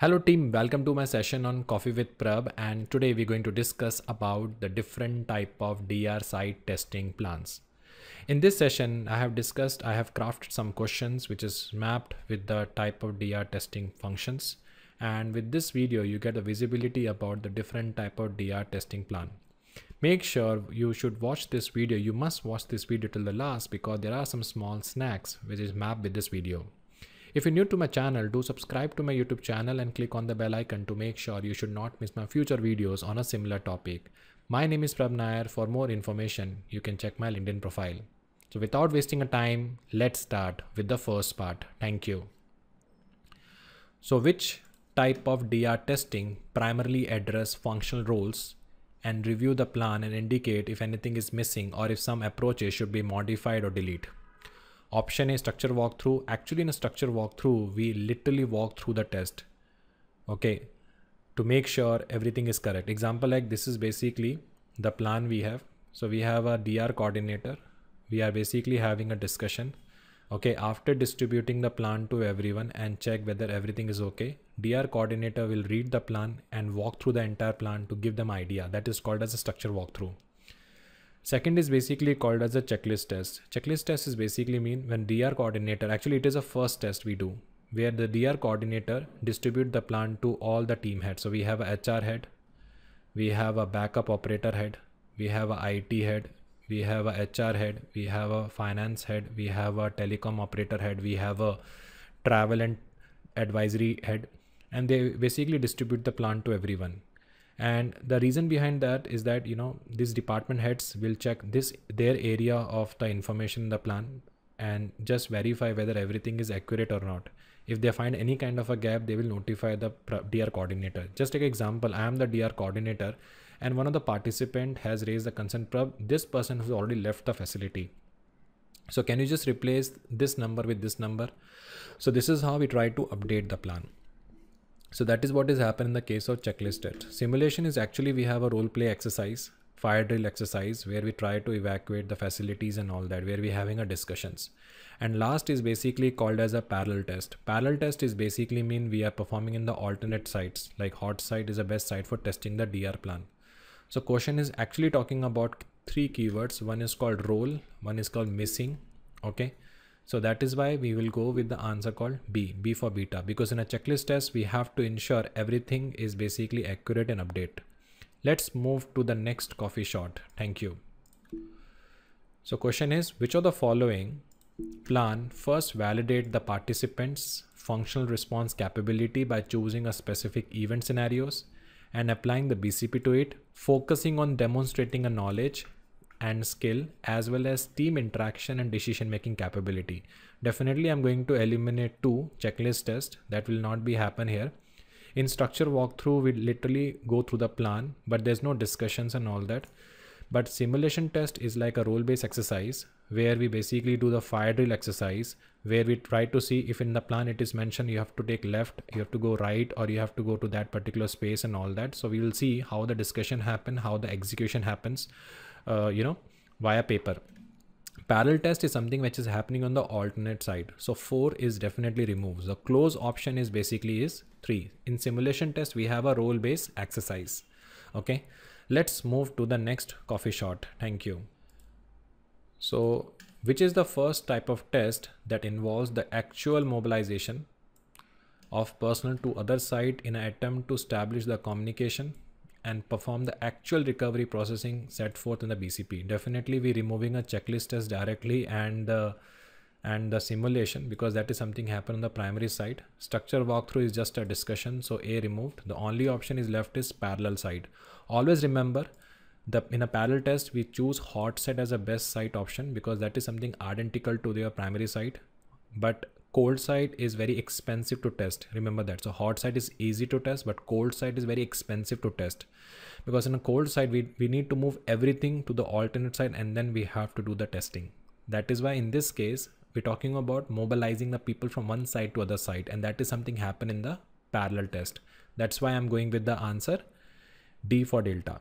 Hello team, welcome to my session on Coffee with Prabh and today we're going to discuss about the different type of DR site testing plans. In this session, I have discussed, I have crafted some questions which is mapped with the type of DR testing functions. And with this video, you get a visibility about the different type of DR testing plan. Make sure you should watch this video. You must watch this video till the last because there are some small snacks which is mapped with this video. If you're new to my channel, do subscribe to my YouTube channel and click on the bell icon to make sure you should not miss my future videos on a similar topic. My name is Prabh Nair. For more information, you can check my LinkedIn profile. So without wasting a time, let's start with the first part. Thank you. So which type of DR testing primarily address functional roles and review the plan and indicate if anything is missing or if some approaches should be modified or delete. Option A structure walkthrough. Actually in a structure walkthrough, we literally walk through the test. Okay. To make sure everything is correct. Example like this is basically the plan we have. So we have a DR coordinator. We are basically having a discussion. Okay. After distributing the plan to everyone and check whether everything is okay, DR coordinator will read the plan and walk through the entire plan to give them idea. That is called as a structure walkthrough. Second is basically called as a checklist test. Checklist test is basically mean when DR coordinator, actually it is a first test we do where the DR coordinator distribute the plan to all the team heads. So we have a HR head, we have a backup operator head, we have a IT head, we have a HR head, we have a finance head, we have a telecom operator head, we have a travel and advisory head, and they basically distribute the plan to everyone and the reason behind that is that you know these department heads will check this their area of the information in the plan and just verify whether everything is accurate or not. If they find any kind of a gap they will notify the dr coordinator. Just take example i am the dr coordinator and one of the participant has raised the concern Prabh this person has already left the facility. So can you just replace this number with this number? So this is how we try to update the plan so that is what is happened in the case of checklist test. Simulation is actually we have a role play exercise, fire drill exercise where we try to evacuate the facilities and all that, where we're having a discussions. And last is basically called as a parallel test. Parallel test is basically mean we are performing in the alternate sites, like hot site is the best site for testing the DR plan. So question is actually talking about three keywords. One is called role, one is called missing. Okay. So that is why we will go with the answer called B, B for beta, because in a checklist test, we have to ensure everything is basically accurate and update. Let's move to the next coffee shot. Thank you. So question is, which of the following plan first validate the participants functional response capability by choosing a specific event scenarios and applying the BCP to it, focusing on demonstrating a knowledge and skill as well as team interaction and decision making capability. Definitely I'm going to eliminate two checklist test that will not be happen here. In structure walkthrough, we literally go through the plan, but there's no discussions and all that. But simulation test is like a role based exercise where we basically do the fire drill exercise where we try to see if in the plan it is mentioned you have to take left, you have to go right, or you have to go to that particular space and all that. So we will see how the discussion happen, how the execution happens uh, you know via paper. Parallel test is something which is happening on the alternate side. So 4 is definitely removed. The close option is basically is 3 in simulation test we have a role based exercise. Okay? Let's move to the next coffee shot. Thank you. So which is the first type of test that involves the actual mobilization of personnel to other site in an attempt to establish the communication and perform the actual recovery processing set forth in the BCP. Definitely we are removing a checklist test directly and the and the simulation because that is something happen on the primary side. Structure walkthrough is just a discussion. So A removed. The only option is left is parallel side. Always remember the in a parallel test we choose hot site as a best site option because that is something identical to their primary site. But cold site is very expensive to test. Remember that. So hot site is easy to test but cold site is very expensive to test. Because in a cold site we, we need to move everything to the alternate side and then we have to do the testing. That is why in this case we're talking about mobilizing the people from one side to other side and that is something happen in the parallel test. That's why i'm going with the answer d for delta.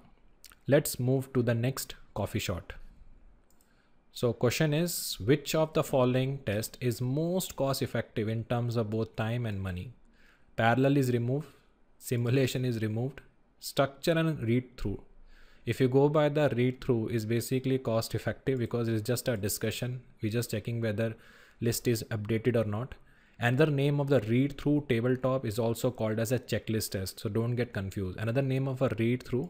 Let's move to the next coffee shot so question is which of the following test is most cost effective in terms of both time and money? parallel is removed, simulation is removed, structure and read through. If you go by the read through is basically cost effective because it's just a discussion. We're just checking whether list is updated or not. Another name of the read through tabletop is also called as a checklist test. So don't get confused. Another name of a read through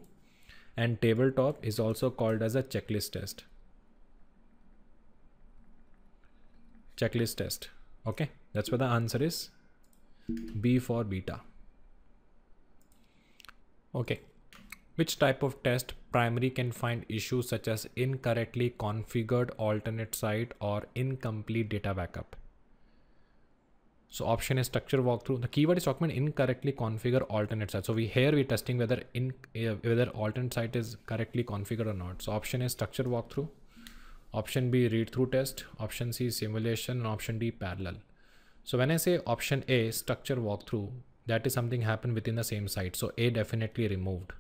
and tabletop is also called as a checklist test. Checklist test. Okay, that's what the answer is. B for beta. Okay. Which type of test primary can find issues such as incorrectly configured alternate site or incomplete data backup? So option is structure walkthrough. The keyword is document incorrectly configure alternate site. So we here we're testing whether in uh, whether alternate site is correctly configured or not. So option is structure walkthrough. Option B read through test. Option C simulation and option D parallel. So when I say option A structure walkthrough, that is something happened within the same site. So A definitely removed.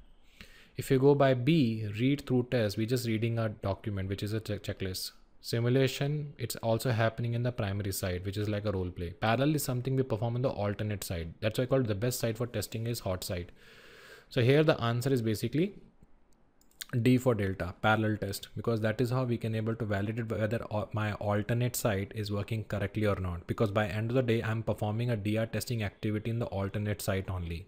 If you go by B read through test, we're just reading a document, which is a checklist simulation it's also happening in the primary side which is like a role play parallel is something we perform on the alternate side that's why i call the best side for testing is hot side so here the answer is basically d for delta parallel test because that is how we can able to validate whether my alternate site is working correctly or not because by end of the day i'm performing a dr testing activity in the alternate site only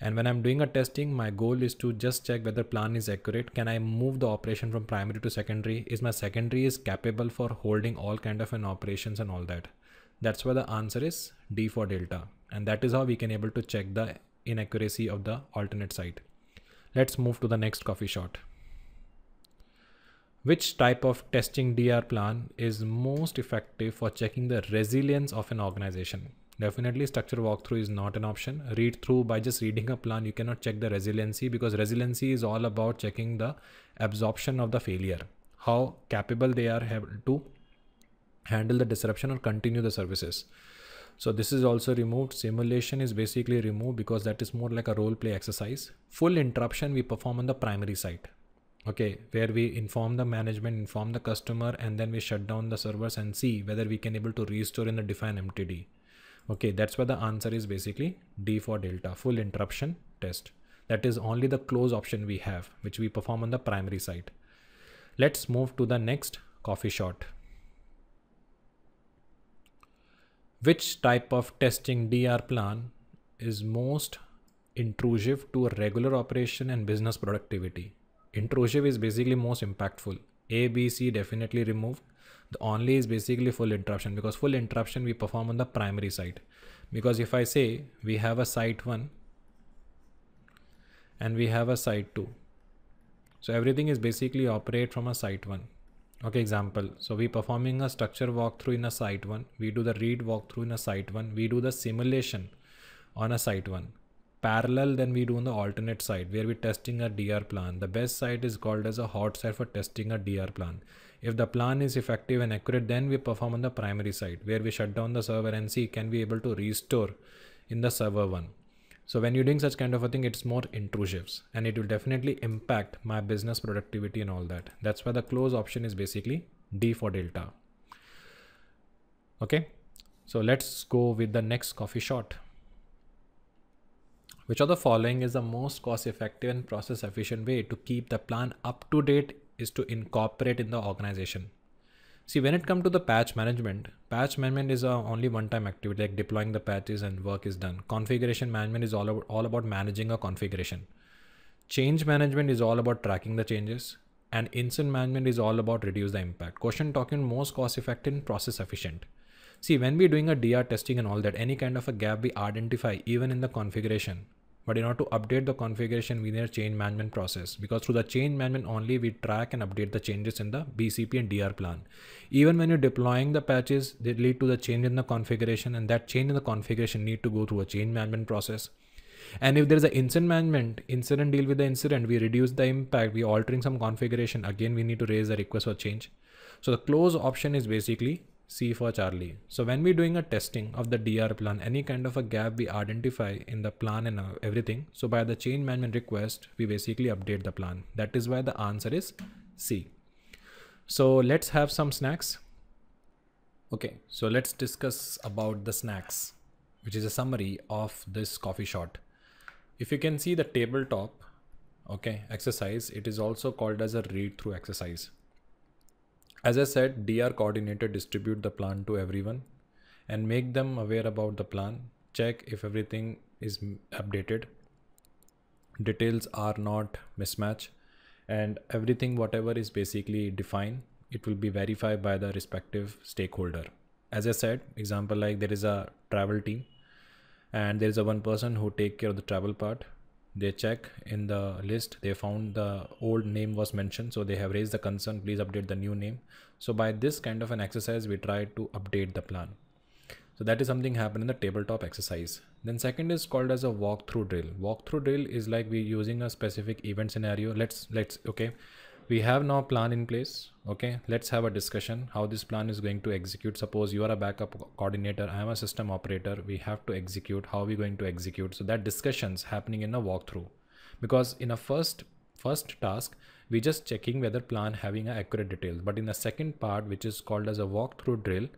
and when I'm doing a testing, my goal is to just check whether plan is accurate. Can I move the operation from primary to secondary? Is my secondary is capable for holding all kind of an operations and all that? That's why the answer is D for delta. And that is how we can able to check the inaccuracy of the alternate site. Let's move to the next coffee shot. Which type of testing DR plan is most effective for checking the resilience of an organization? Definitely structure walkthrough is not an option. Read through by just reading a plan, you cannot check the resiliency because resiliency is all about checking the absorption of the failure. How capable they are to handle the disruption or continue the services. So this is also removed. Simulation is basically removed because that is more like a role play exercise. Full interruption we perform on the primary site. Okay, where we inform the management, inform the customer, and then we shut down the servers and see whether we can able to restore in the define MTD. Okay, that's why the answer is basically D for delta, full interruption test. That is only the close option we have, which we perform on the primary site. Let's move to the next coffee shot. Which type of testing DR plan is most intrusive to a regular operation and business productivity? Intrusive is basically most impactful. A, B, C definitely removed. the only is basically full interruption because full interruption we perform on the primary site. Because if I say we have a site one and we have a site two. So everything is basically operate from a site one. Okay, example. So we performing a structure walkthrough in a site one. We do the read walkthrough in a site one. We do the simulation on a site one. Parallel then we do on the alternate side where we're testing a DR plan. The best site is called as a hot site for testing a DR plan. If the plan is effective and accurate, then we perform on the primary side where we shut down the server and see can we able to restore in the server one. So when you're doing such kind of a thing, it's more intrusive and it will definitely impact my business productivity and all that. That's why the close option is basically D for delta. Okay. So let's go with the next coffee shot. Which of the following is the most cost effective and process efficient way to keep the plan up to date is to incorporate in the organization. See, when it comes to the patch management, patch management is a only one-time activity, like deploying the patches and work is done. Configuration management is all about, all about managing a configuration. Change management is all about tracking the changes. And incident management is all about reduce the impact. Question talking most cost effective and process efficient. See, when we're doing a DR testing and all that, any kind of a gap we identify even in the configuration, but in order to update the configuration, we need a change management process because through the change management only we track and update the changes in the BCP and DR plan. Even when you're deploying the patches, they lead to the change in the configuration and that change in the configuration need to go through a change management process. And if there is an incident management, incident deal with the incident, we reduce the impact, we altering some configuration. Again, we need to raise the request for change. So the close option is basically C for Charlie. So when we're doing a testing of the DR plan, any kind of a gap we identify in the plan and uh, everything. So by the change management request, we basically update the plan. That is why the answer is C. So let's have some snacks. Okay, so let's discuss about the snacks. which is a summary of this coffee shot. If you can see the tabletop, okay, exercise, it is also called as a read through exercise. As I said, DR coordinator distribute the plan to everyone and make them aware about the plan. Check if everything is updated. Details are not mismatch and everything whatever is basically defined, it will be verified by the respective stakeholder. As I said, example like there is a travel team and there is a one person who take care of the travel part they check in the list they found the old name was mentioned so they have raised the concern please update the new name. So by this kind of an exercise we try to update the plan. So that is something happened in the tabletop exercise. Then second is called as a walkthrough drill. Walkthrough drill is like we using a specific event scenario. Let's let's okay we have now plan in place okay? Let's have a discussion how this plan is going to execute. Suppose you are a backup coordinator i am a system operator we have to execute how are we going to execute? So that discussions happening in a walkthrough. Because in a first first task we just checking whether plan having a accurate details but in the second part which is called as a walkthrough drill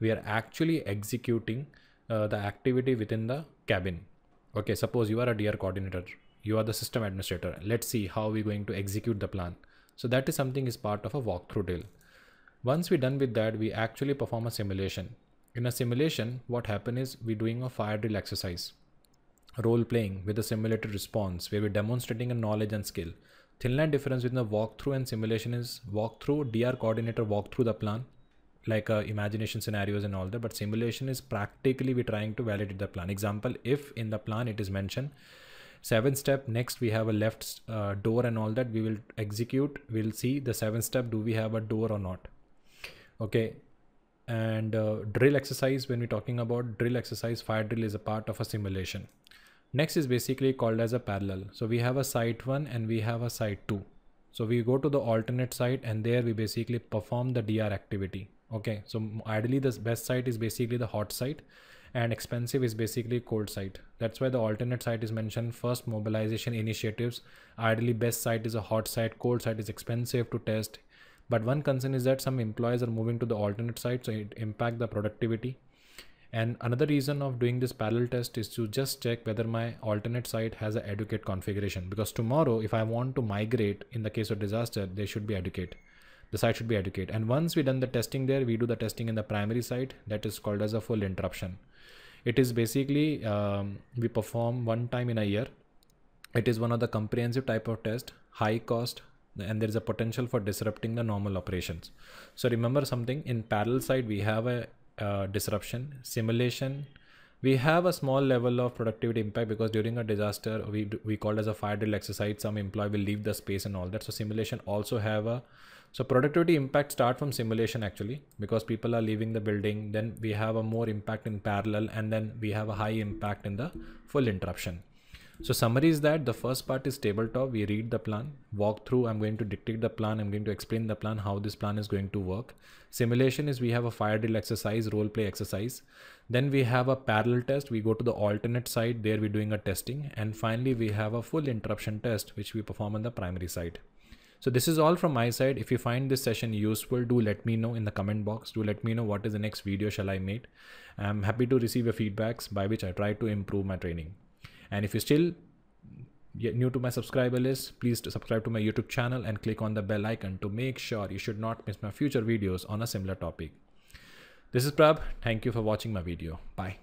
we are actually executing uh, the activity within the cabin. Okay suppose you are a dr coordinator you are the system administrator. Let's see how we going to execute the plan so that is something is part of a walkthrough drill. Once we're done with that, we actually perform a simulation. In a simulation, what happen is we're doing a fire drill exercise, role playing with a simulated response where we're demonstrating a knowledge and skill. Thin line difference between the walkthrough and simulation is walkthrough, DR coordinator walk through the plan, like uh, imagination scenarios and all that, but simulation is practically we're trying to validate the plan. Example, if in the plan it is mentioned seven step next we have a left uh, door and all that we will execute we'll see the seven step do we have a door or not. Okay and uh, drill exercise when we're talking about drill exercise fire drill is a part of a simulation. Next is basically called as a parallel. So we have a site one and we have a site two. So we go to the alternate site and there we basically perform the dr activity. Okay so ideally the best site is basically the hot site and expensive is basically cold site. That's why the alternate site is mentioned first mobilization initiatives. Ideally best site is a hot site, cold site is expensive to test. But one concern is that some employees are moving to the alternate site, so it impact the productivity. And another reason of doing this parallel test is to just check whether my alternate site has a educate configuration. Because tomorrow, if I want to migrate in the case of disaster, they should be educate. The site should be educate. And once we done the testing there, we do the testing in the primary site that is called as a full interruption it is basically um, we perform one time in a year. It is one of the comprehensive type of test high cost and there is a potential for disrupting the normal operations. So remember something in parallel side we have a uh, disruption simulation we have a small level of productivity impact because during a disaster we we call as a fire drill exercise some employee will leave the space and all that so simulation also have a so productivity impact start from simulation actually because people are leaving the building. Then we have a more impact in parallel and then we have a high impact in the full interruption. So summary is that the first part is tabletop. We read the plan, walk through. I'm going to dictate the plan. I'm going to explain the plan, how this plan is going to work. Simulation is we have a fire drill exercise, role play exercise. Then we have a parallel test. We go to the alternate side. There we're doing a testing. And finally, we have a full interruption test, which we perform on the primary side. So this is all from my side. If you find this session useful, do let me know in the comment box. Do let me know what is the next video shall I make. I'm happy to receive your feedbacks by which I try to improve my training. And if you're still new to my subscriber list, please subscribe to my YouTube channel and click on the bell icon to make sure you should not miss my future videos on a similar topic. This is Prabh. Thank you for watching my video. Bye.